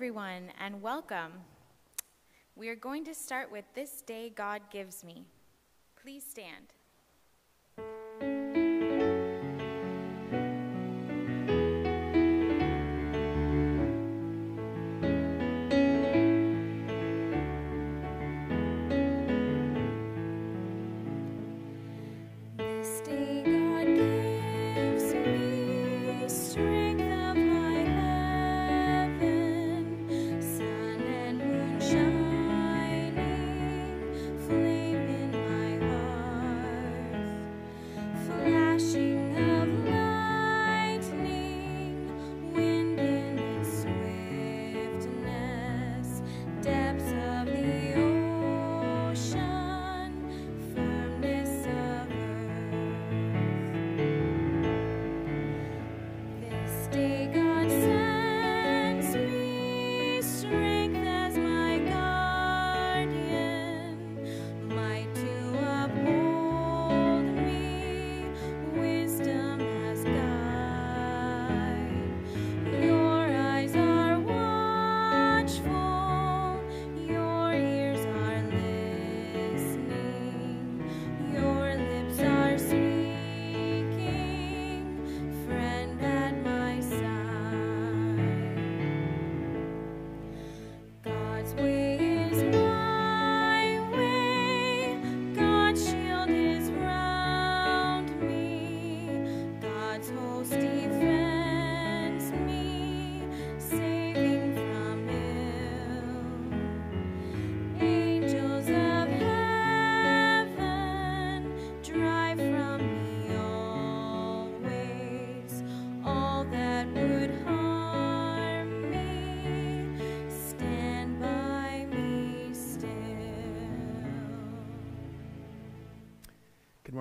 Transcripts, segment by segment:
Everyone, and welcome. We are going to start with This Day God Gives Me. Please stand.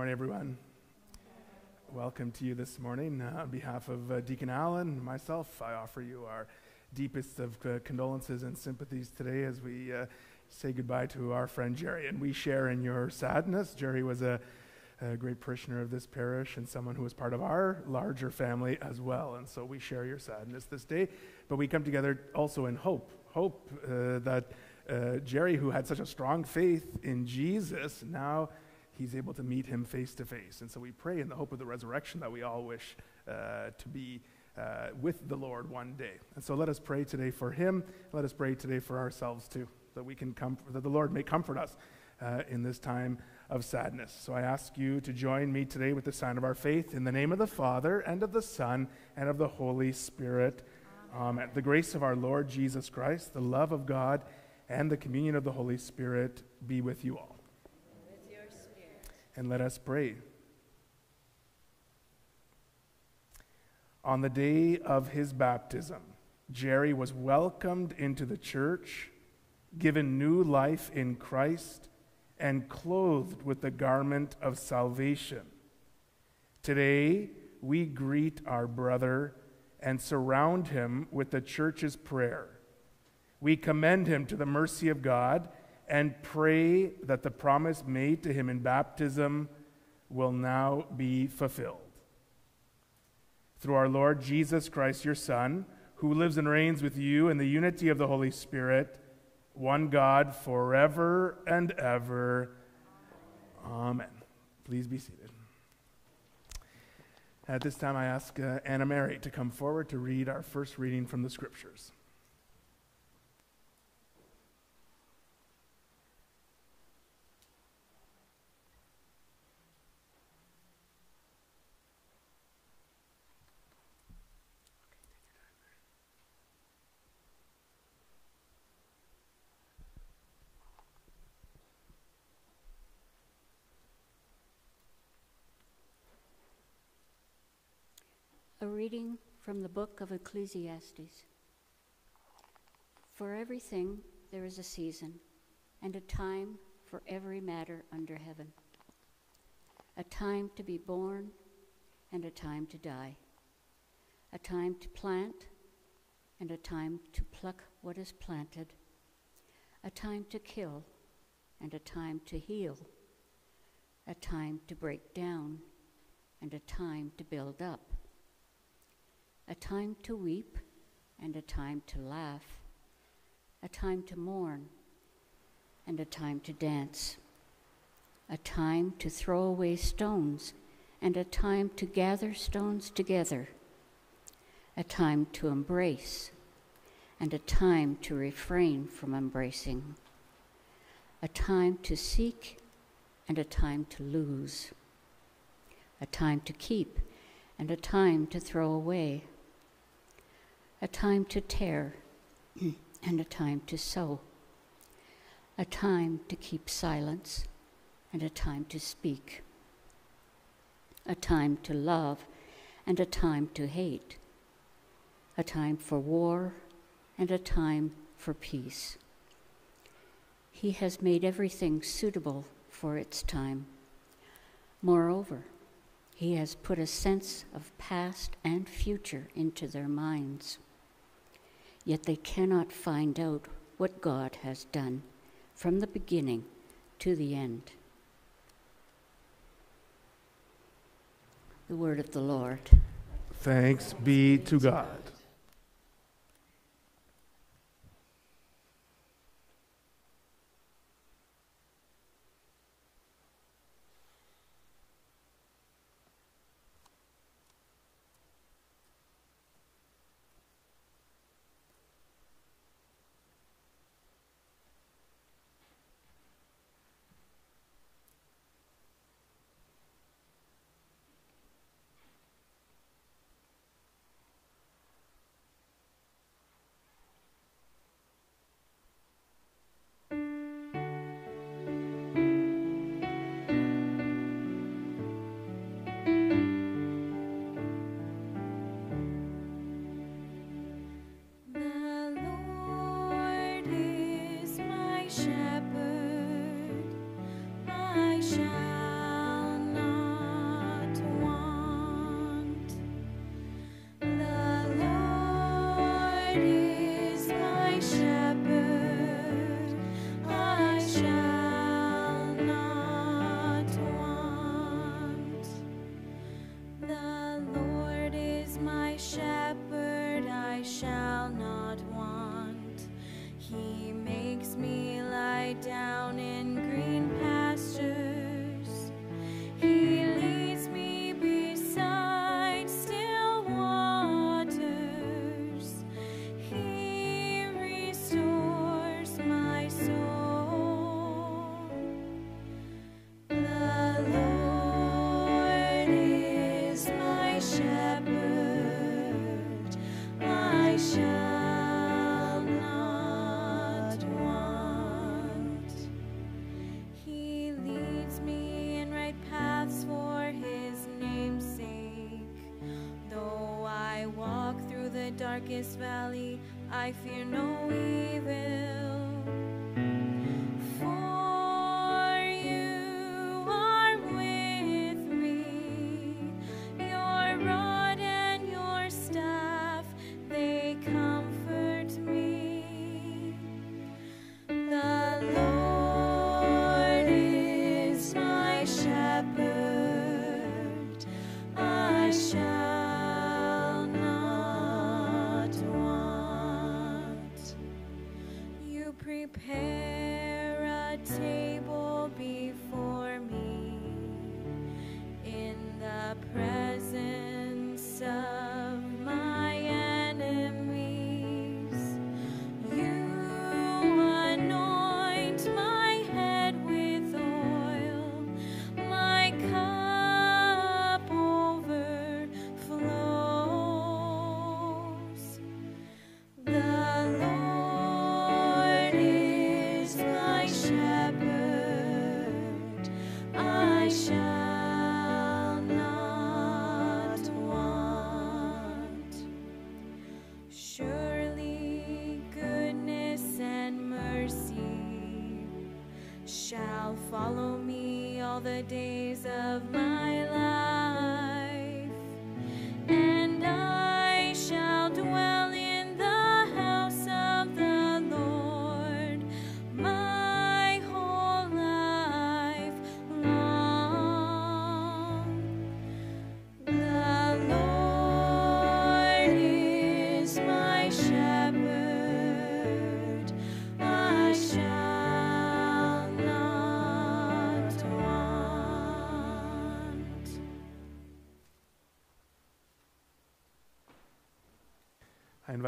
Morning, everyone. Welcome to you this morning. Uh, on behalf of uh, Deacon Allen and myself, I offer you our deepest of uh, condolences and sympathies today as we uh, say goodbye to our friend Gerry. And we share in your sadness. Gerry was a, a great parishioner of this parish and someone who was part of our larger family as well. And so we share your sadness this day. But we come together also in hope hope uh, that uh, Gerry, who had such a strong faith in Jesus, now he's able to meet him face to face. And so we pray in the hope of the resurrection that we all wish uh, to be uh, with the Lord one day. And so let us pray today for him. Let us pray today for ourselves too, that we can comfort, that the Lord may comfort us uh, in this time of sadness. So I ask you to join me today with the sign of our faith in the name of the Father and of the Son and of the Holy Spirit. Amen. The grace of our Lord Jesus Christ, the love of God, and the communion of the Holy Spirit be with you all. And let us pray. On the day of his baptism, Gerry was welcomed into the church, given new life in Christ, and clothed with the garment of salvation. Today, we greet our brother and surround him with the church's prayer. We commend him to the mercy of God and pray that the promise made to him in baptism will now be fulfilled. Through our Lord Jesus Christ, your Son, who lives and reigns with you in the unity of the Holy Spirit, one God forever and ever. Amen. Please be seated. At this time, I ask uh, Anna Mary to come forward to read our first reading from the Scriptures. A reading from the book of Ecclesiastes. For everything there is a season, and a time for every matter under heaven. A time to be born, and a time to die. A time to plant, and a time to pluck what is planted. A time to kill, and a time to heal. A time to break down, and a time to build up a time to weep and a time to laugh, a time to mourn and a time to dance, a time to throw away stones and a time to gather stones together, a time to embrace and a time to refrain from embracing, a time to seek and a time to lose, a time to keep and a time to throw away, a time to tear and a time to sow, a time to keep silence and a time to speak, a time to love and a time to hate, a time for war and a time for peace. He has made everything suitable for its time. Moreover, he has put a sense of past and future into their minds. Yet they cannot find out what God has done from the beginning to the end. The word of the Lord. Thanks be to God. Darkest valley, I fear no shine.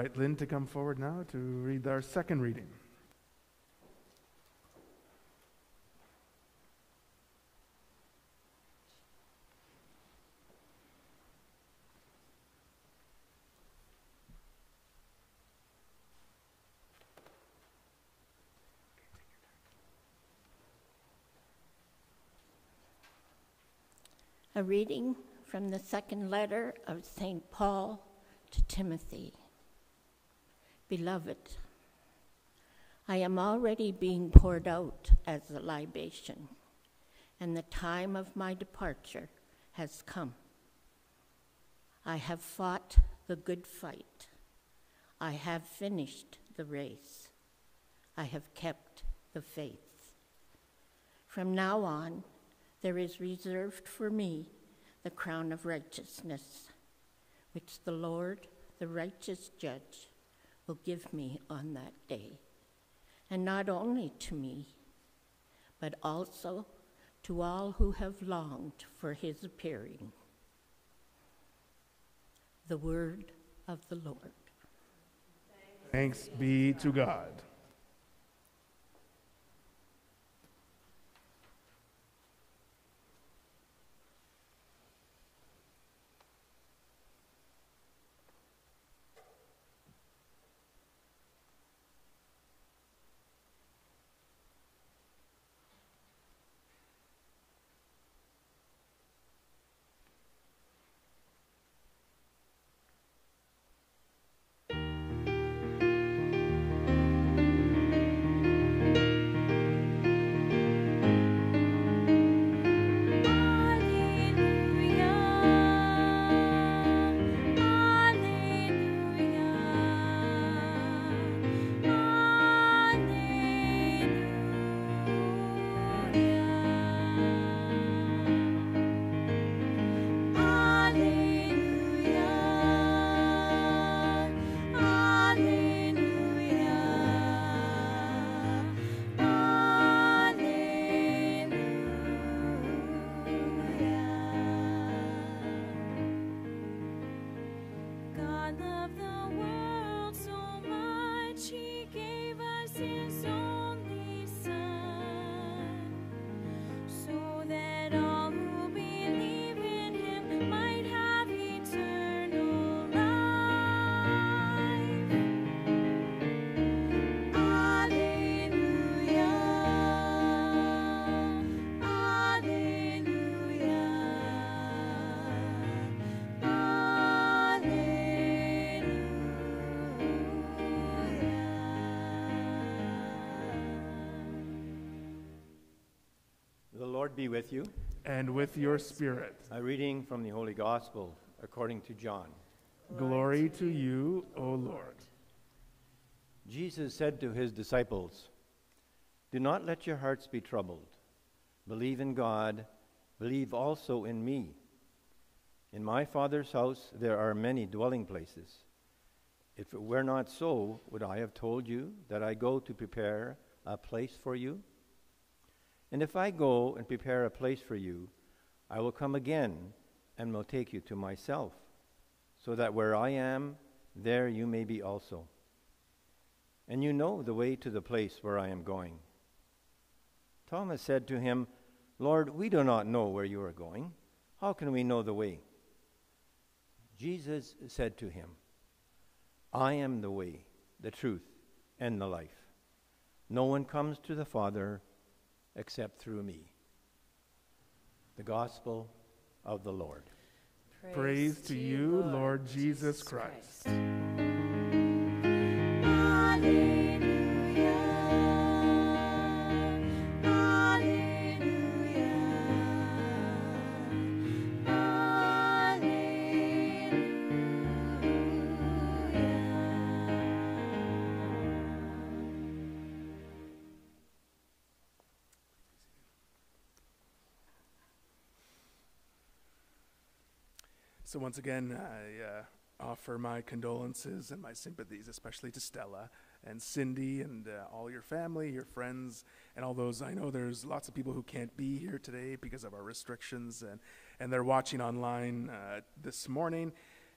Invite Lynn to come forward now to read our second reading. A reading from the second letter of St. Paul to Timothy. Beloved, I am already being poured out as a libation, and the time of my departure has come. I have fought the good fight. I have finished the race. I have kept the faith. From now on, there is reserved for me the crown of righteousness, which the Lord, the righteous judge, will give me on that day. And not only to me, but also to all who have longed for his appearing. The word of the Lord. Thanks be to God. Lord be with you. And with your spirit. A reading from the Holy Gospel according to John. Glory to you, O Lord. Jesus said to his disciples, Do not let your hearts be troubled. Believe in God, believe also in me. In my Father's house there are many dwelling places. If it were not so, would I have told you that I go to prepare a place for you? And if I go and prepare a place for you, I will come again and will take you to myself, so that where I am, there you may be also. And you know the way to the place where I am going. Thomas said to him, Lord, we do not know where you are going. How can we know the way? Jesus said to him, I am the way, the truth, and the life. No one comes to the Father except through me. The Gospel of the Lord. Praise to you, Lord Jesus Christ. So, once again, I uh, offer my condolences and my sympathies, especially to Stella and Cindy and uh, all your family, your friends, and all those. I know there's lots of people who can't be here today because of our restrictions, and, and they're watching online uh, this morning.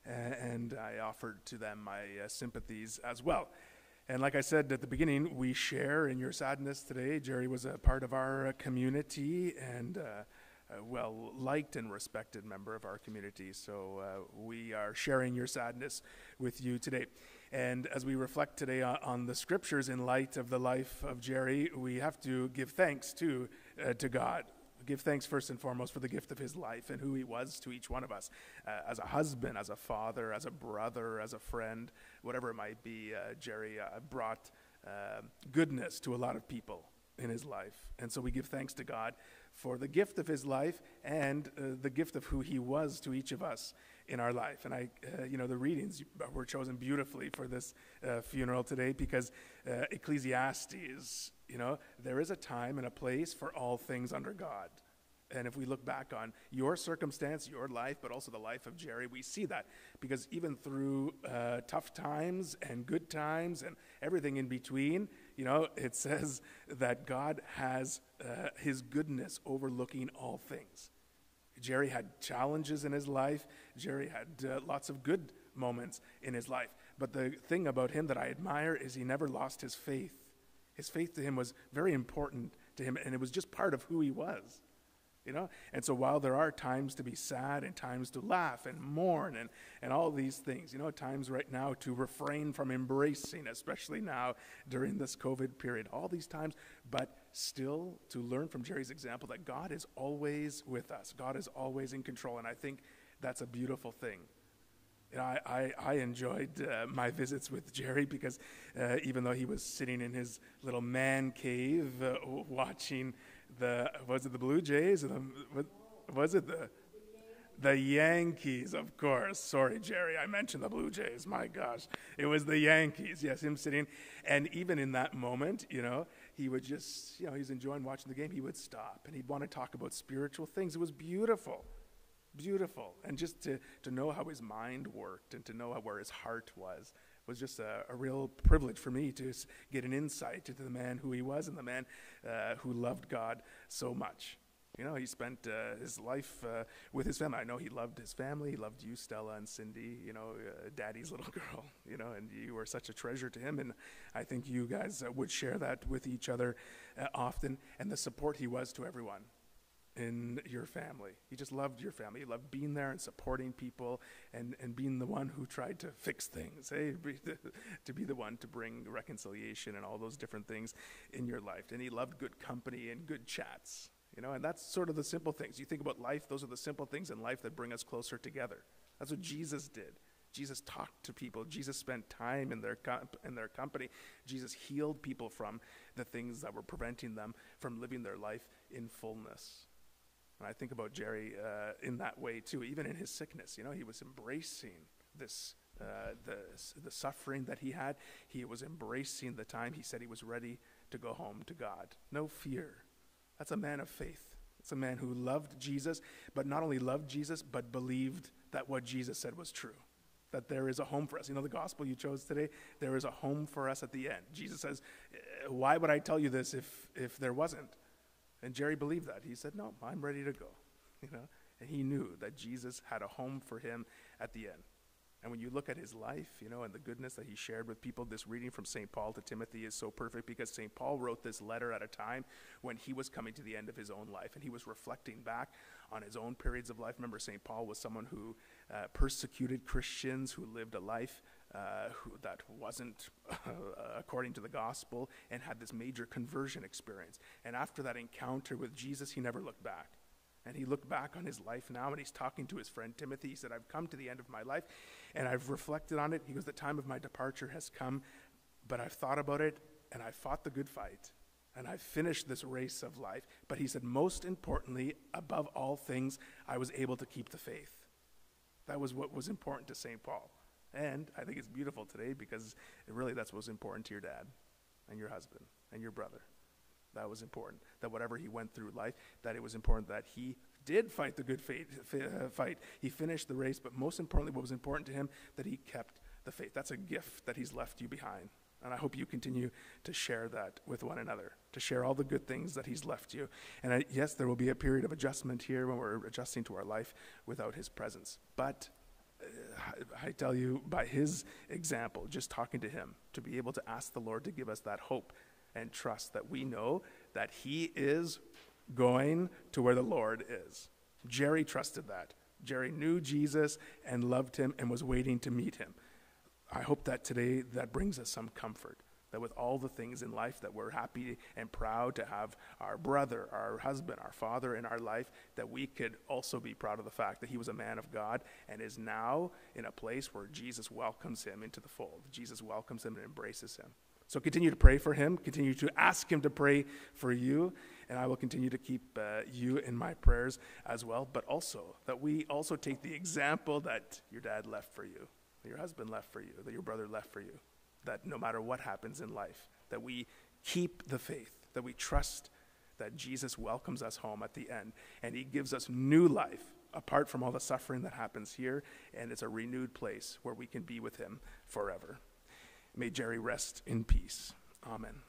and I offered to them my uh, sympathies as well. And like I said at the beginning, we share in your sadness today. Gerry was a part of our uh, community and uh, well liked and respected member of our community. So uh, we are sharing your sadness with you today. And as we reflect today on, the scriptures in light of the life of Gerry, we have to give thanks to, uh, to God give thanks first and foremost for the gift of his life and who he was to each one of us uh, as a husband, as a father, as a brother, as a friend, whatever it might be. Uh, Gerry uh, brought um, goodness to a lot of people in his life. And so we give thanks to God for the gift of his life and uh, the gift of who he was to each of us in our life. And I, uh, you know, the readings were chosen beautifully for this uh, funeral today because uh, Ecclesiastes you know, there is a time and a place for all things under God. And if we look back on your circumstance, your life, but also the life of Gerry, we see that because even through uh, tough times and good times and everything in between, you know, it says that God has uh, his goodness overlooking all things. Gerry had challenges in his life, Gerry had uh, lots of good moments in his life. But the thing about him that I admire is he never lost his faith his faith to him was very important to him, and it was just part of who he was. You know? And so while there are times to be sad and times to laugh and mourn and, and all these things, you know, times right now to refrain from embracing, especially now during this COVID period, all these times, but still to learn from Gerry's example that God is always with us. God is always in control. And I think that's a beautiful thing. You know, I, I, I enjoyed uh, my visits with Gerry because uh, even though he was sitting in his little man cave uh, watching the, was it the Blue Jays? Or the, was it the, the Yankees, of course. Sorry, Gerry, I mentioned the Blue Jays. My gosh. It was the Yankees. Yes, him sitting. And even in that moment, you know, he would just, you know, he's enjoying watching the game. He would stop and he'd want to talk about spiritual things. It was beautiful beautiful. And just to, to know how his mind worked and to know how, where his heart was was just a, a, real privilege for me to get an insight into the man who he was and the man uh, who loved God so much. You know, he spent uh, his life uh, with his family. I know he loved his family. He loved you, Stella, and Cindy, you know, uh, daddy's little girl, you know, and you were such a treasure to him. And I think you guys uh, would share that with each other uh, often and the support he was to everyone in your family. He just loved your family. He loved being there and supporting people and, and being the one who tried to fix things, hey, to be the one to bring reconciliation and all those different things in your life. And he loved good company and good chats, you know, and that's sort of the simple things. You think about life, those are the simple things in life that bring us closer together. That's what Jesus did. Jesus talked to people. Jesus spent time in their, comp- in their company. Jesus healed people from the things that were preventing them from living their life in fullness. And I think about Gerry uh, in that way too, even in his sickness. You know, he was embracing this, uh, the, the suffering that he had. He was embracing the time he said he was ready to go home to God. No fear. That's a man of faith. It's a man who loved Jesus, but not only loved Jesus, but believed that what Jesus said was true. That there is a home for us. You know, the gospel you chose today, there is a home for us at the end. Jesus says, Why would I tell you this if, if there wasn't? And Gerry believed that. He said, No, I'm ready to go. You know? And he knew that Jesus had a home for him at the end. And when you look at his life, you know, and the goodness that he shared with people, this reading from St. Paul to Timothy is so perfect because St. Paul wrote this letter at a time when he was coming to the end of his own life and he was reflecting back on his own periods of life. Remember, St. Paul was someone who uh, persecuted Christians, who lived a life uh, who, that wasn't uh, according to the gospel and had this major conversion experience. And after that encounter with Jesus, he never looked back. And he looked back on his life now and he's talking to his friend Timothy. He said, I've come to the end of my life and I've reflected on it. He goes, The time of my departure has come, but I've thought about it and I've fought the good fight and I've finished this race of life. But he said, Most importantly, above all things, I was able to keep the faith. That was what was important to St. Paul. And I think it's beautiful today because really that's what was important to your dad and your husband and your brother. That was important. That whatever he went through life, that it was important that he did fight the good faith, uh, fight. He finished the race, but most importantly, what was important to him, that he kept the faith. That's a gift that he's left you behind. And I hope you continue to share that with one another, to share all the good things that he's left you. And I, yes, there will be a period of adjustment here when we're adjusting to our life without his presence. But I tell you, by his example, just talking to him, to be able to ask the Lord to give us that hope and trust that we know that he is going to where the Lord is. Gerry trusted that. Gerry knew Jesus and loved him and was waiting to meet him. I hope that today that brings us some comfort that with all the things in life that we're happy and proud to have our brother, our husband, our father in our life, that we could also be proud of the fact that he was a man of God and is now in a place where Jesus welcomes him into the fold. Jesus welcomes him and embraces him. So continue to pray for him, continue to ask him to pray for you, and I will continue to keep uh, you in my prayers as well, but also that we also take the example that your dad left for you, that your husband left for you, that your brother left for you that no matter what happens in life, that we keep the faith, that we trust that Jesus welcomes us home at the end and he gives us new life apart from all the suffering that happens here, and it's a renewed place where we can be with him forever. May Gerry rest in peace. Amen.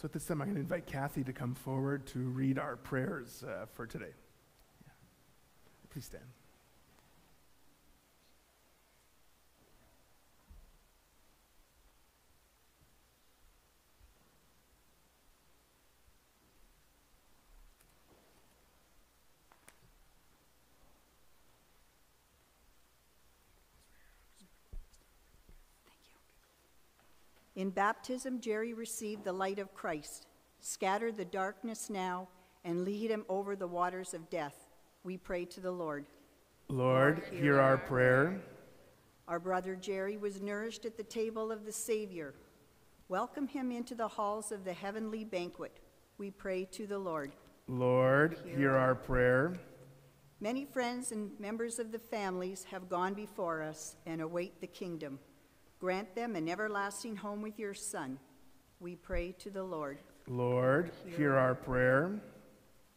So at this time, I'm going to invite Kathy to come forward to read our prayers uh, for today. Yeah. Please stand. In baptism, Gerry received the light of Christ. Scatter the darkness now and lead him over the waters of death. We pray to the Lord. Lord, hear our prayer. Our brother Gerry was nourished at the table of the Savior. Welcome him into the halls of the heavenly banquet. We pray to the Lord. Lord, hear our prayer. Many friends and members of the families have gone before us and await the kingdom. Grant them an everlasting home with your Son. We pray to the Lord. Lord, hear our prayer.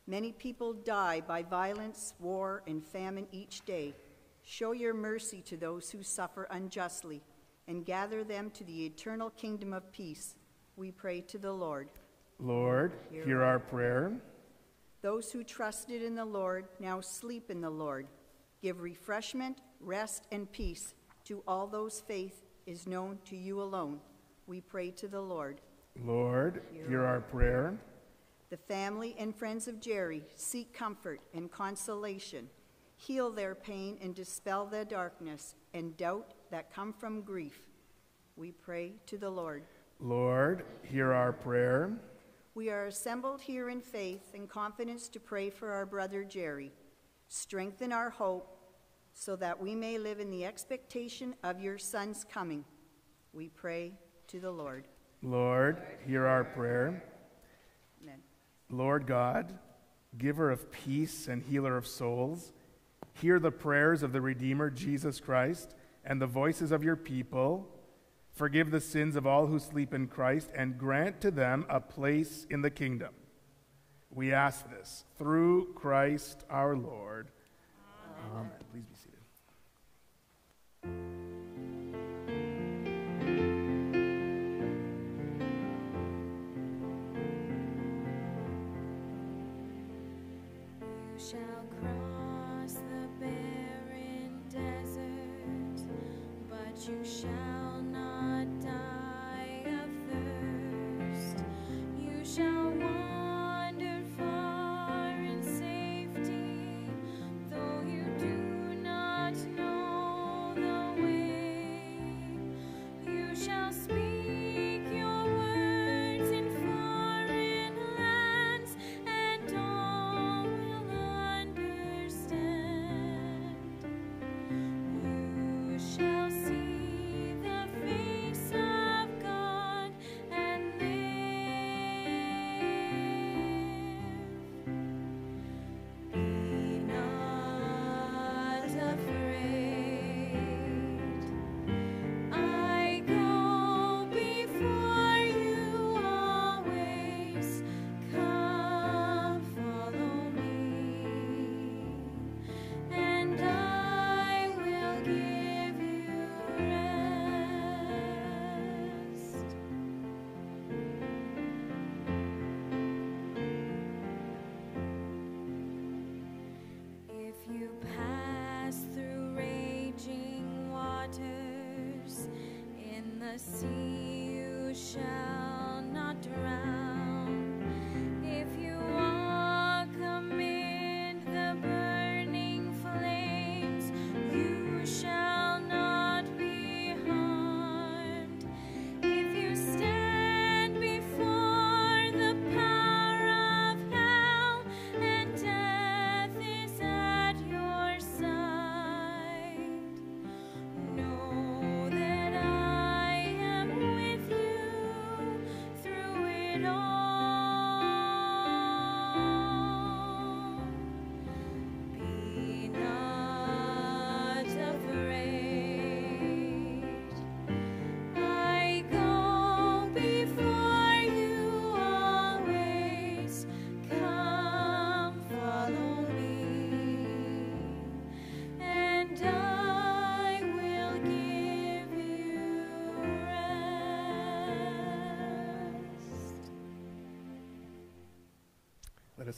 Many people die by violence, war, and famine each day. Show your mercy to those who suffer unjustly and gather them to the eternal kingdom of peace. We pray to the Lord. Lord, hear our prayer. Those who trusted in the Lord now sleep in the Lord. Give refreshment, rest, and peace to all those faith is known to you alone. We pray to the Lord. Lord, hear our prayer. The family and friends of Gerry seek comfort and consolation. Heal their pain and dispel their darkness and doubt that come from grief. We pray to the Lord. Lord, hear our prayer. We are assembled here in faith and confidence to pray for our brother Gerry. Strengthen our hope so that we may live in the expectation of your Son's coming. We pray to the Lord. Lord, hear our prayer. Amen. Lord God, giver of peace and healer of souls, hear the prayers of the Redeemer Jesus Christ and the voices of your people. Forgive the sins of all who sleep in Christ and grant to them a place in the kingdom. We ask this through Christ our Lord. Amen. Amen. Please be see you shine.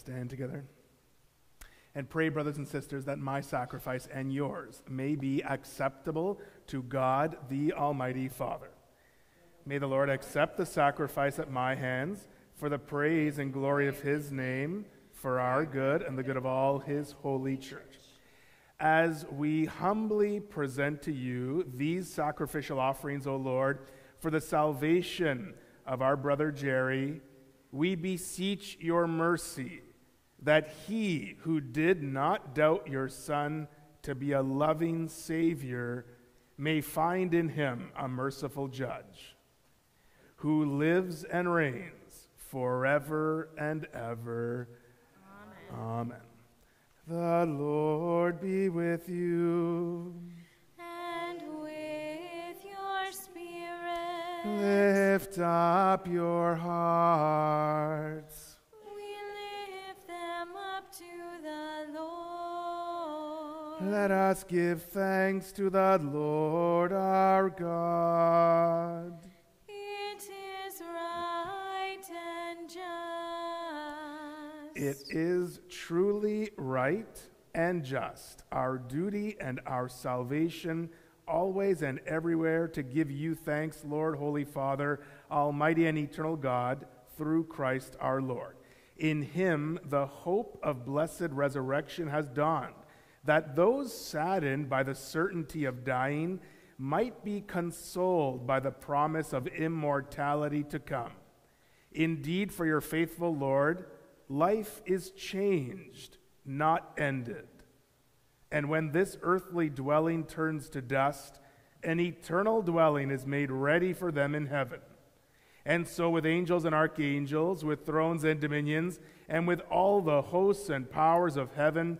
Stand together and pray, brothers and sisters, that my sacrifice and yours may be acceptable to God, the Almighty Father. May the Lord accept the sacrifice at my hands for the praise and glory of his name, for our good and the good of all his holy church. As we humbly present to you these sacrificial offerings, O Lord, for the salvation of our brother Gerry, we beseech your mercy that he who did not doubt your Son to be a loving Savior may find in him a merciful judge who lives and reigns forever and ever. Amen. The Lord be with you. And with your spirit, Lift up your hearts. Let us give thanks to the Lord our God. It is right and just. It is truly right and just, our duty and our salvation, always and everywhere, to give you thanks, Lord, Holy Father, Almighty and eternal God, through Christ our Lord. In him, the hope of blessed resurrection has dawned, that those saddened by the certainty of dying might be consoled by the promise of immortality to come. Indeed, for your faithful Lord, life is changed, not ended. And when this earthly dwelling turns to dust, an eternal dwelling is made ready for them in heaven. And so, with angels and archangels, with thrones and dominions, and with all the hosts and powers of heaven,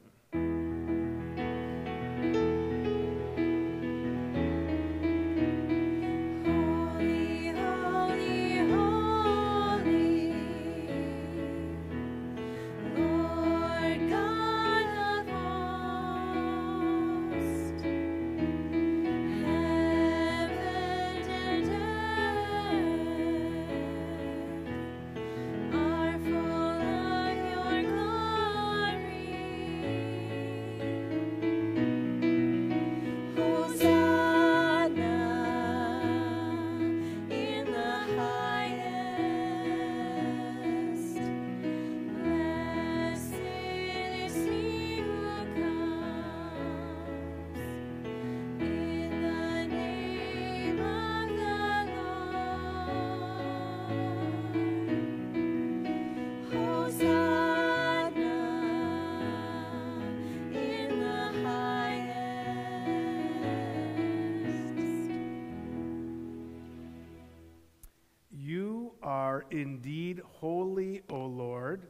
Indeed holy, O Lord,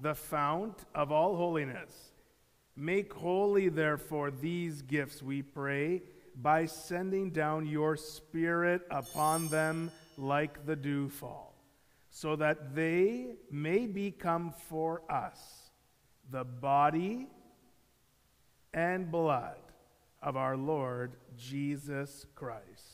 the fount of all holiness. Make holy, therefore, these gifts, we pray, by sending down your Spirit upon them like the dewfall, so that they may become for us the body and blood of our Lord Jesus Christ.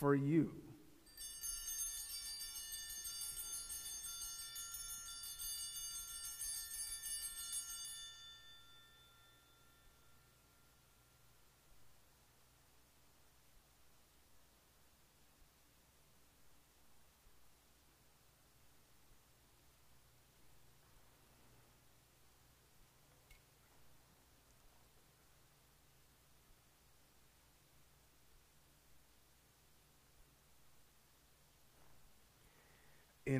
for you. In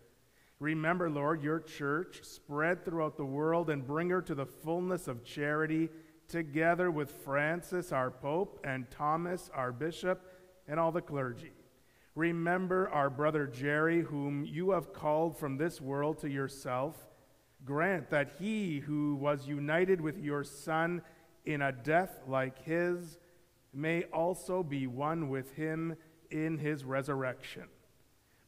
Remember, Lord, your church spread throughout the world and bring her to the fullness of charity, together with Francis, our Pope, and Thomas, our Bishop, and all the clergy. Remember our brother Gerry, whom you have called from this world to yourself. Grant that he who was united with your Son in a death like his may also be one with him in his resurrection.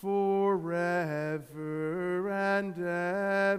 forever and ever.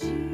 Jesus.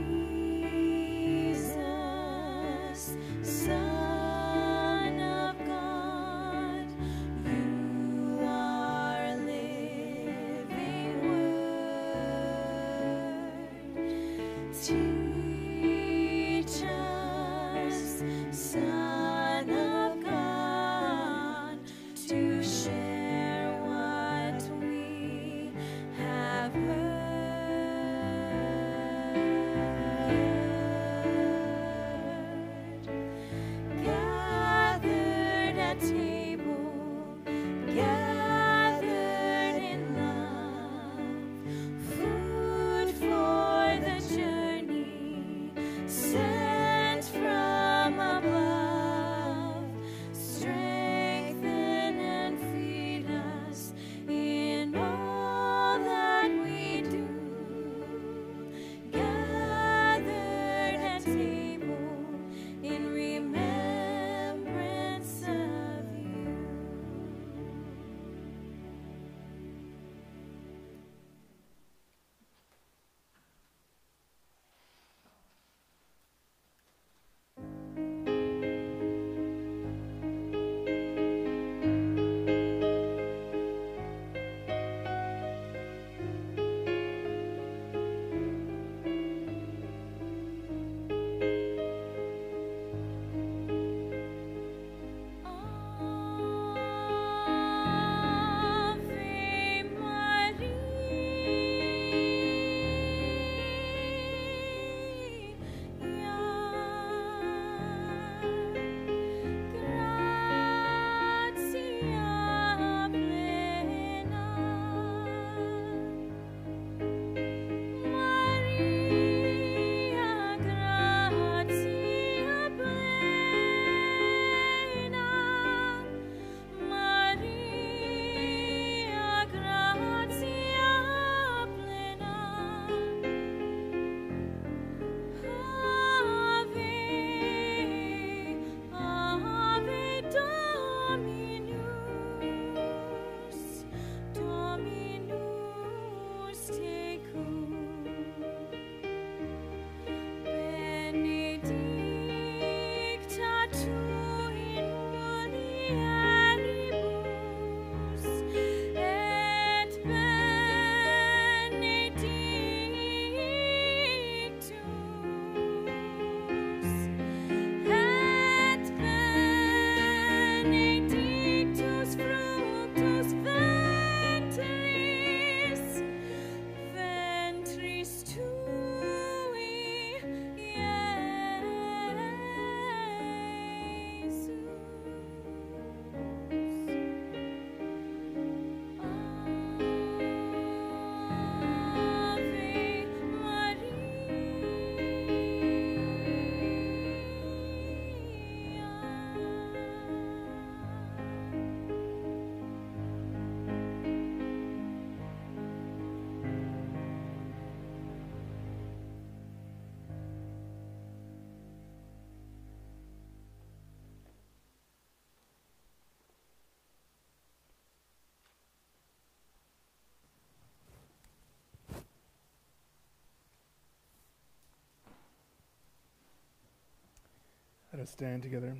Let us stand together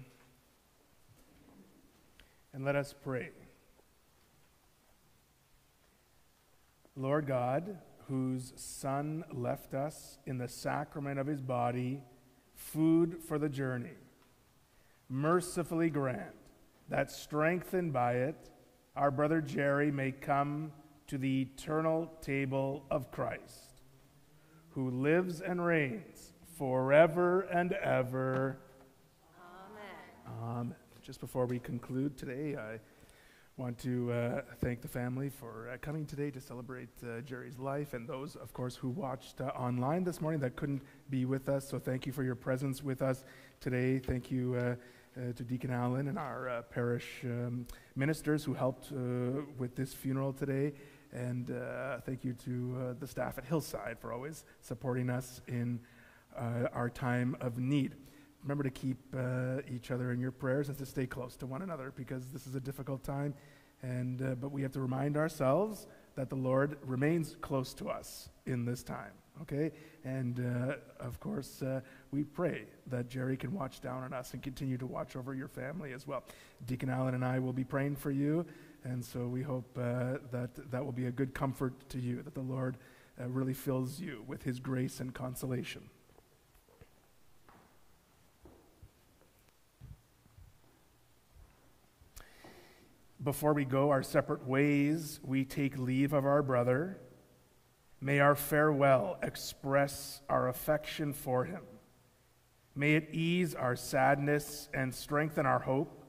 and let us pray. Lord God, whose Son left us in the sacrament of his body food for the journey, mercifully grant that, strengthened by it, our brother Gerry may come to the eternal table of Christ, who lives and reigns forever and ever. Amen. Just before we conclude today, I want to uh, thank the family for uh, coming today to celebrate uh, Gerry's life and those, of course, who watched uh, online this morning that couldn't be with us. So thank you for your presence with us today. Thank you uh, uh, to Deacon Allen and our parish um, ministers who helped with this funeral today. And thank you to the staff at Hillside for always supporting us in our time of need remember to keep uh, each other in your prayers and to stay close to one another because this is a difficult time. And, uh, but we have to remind ourselves that the Lord remains close to us in this time, okay? And uh, of course, uh, we pray that Gerry can watch down on us and continue to watch over your family as well. Deacon Allen and I will be praying for you, and so we hope uh, that that will be a good comfort to you, that the Lord uh, really fills you with his grace and consolation. Before we go our separate ways, we take leave of our brother. May our farewell express our affection for him. May it ease our sadness and strengthen our hope.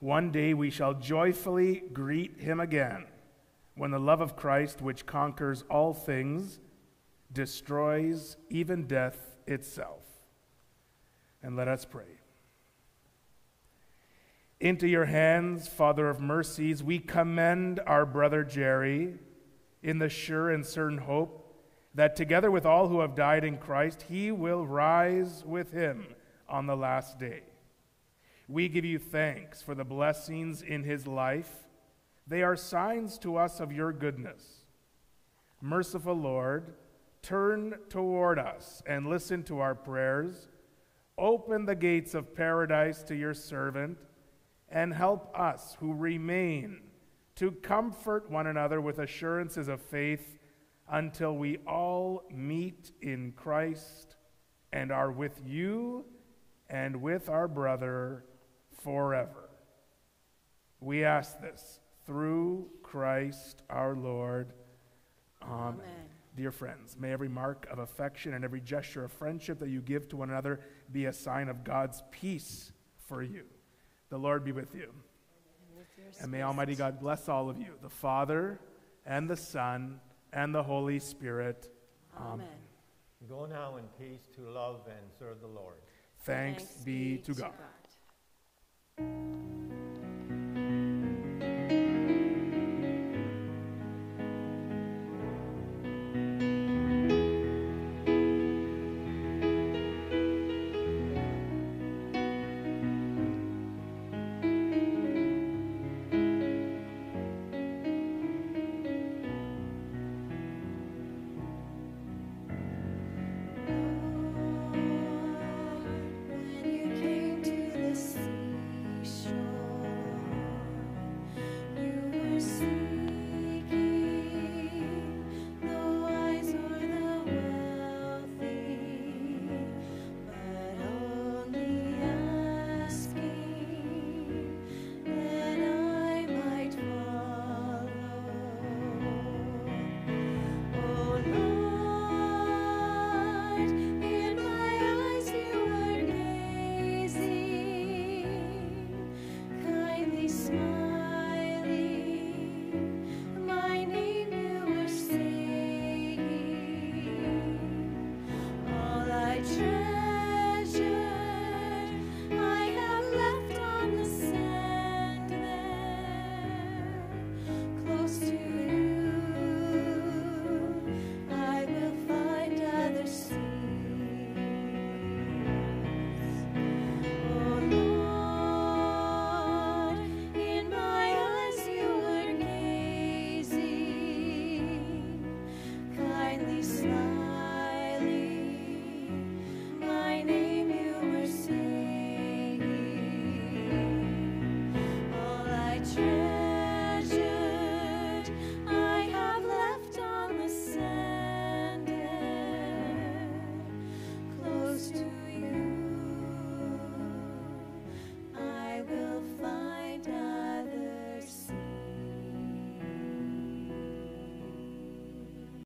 One day we shall joyfully greet him again when the love of Christ, which conquers all things, destroys even death itself. And let us pray. Into your hands, Father of mercies, we commend our brother Gerry in the sure and certain hope that together with all who have died in Christ, he will rise with him on the last day. We give you thanks for the blessings in his life. They are signs to us of your goodness. Merciful Lord, turn toward us and listen to our prayers. Open the gates of paradise to your servant and help us who remain to comfort one another with assurances of faith until we all meet in Christ and are with you and with our brother forever. We ask this through Christ our Lord. Amen. Amen. Dear friends, may every mark of affection and every gesture of friendship that you give to one another be a sign of God's peace for you. The Lord be with you. And, and may Almighty God bless all of you, the Father and the Son and the Holy Spirit. Amen. Amen. Go now in peace to love and serve the Lord. Thanks, Thanks be, be, to God. To God.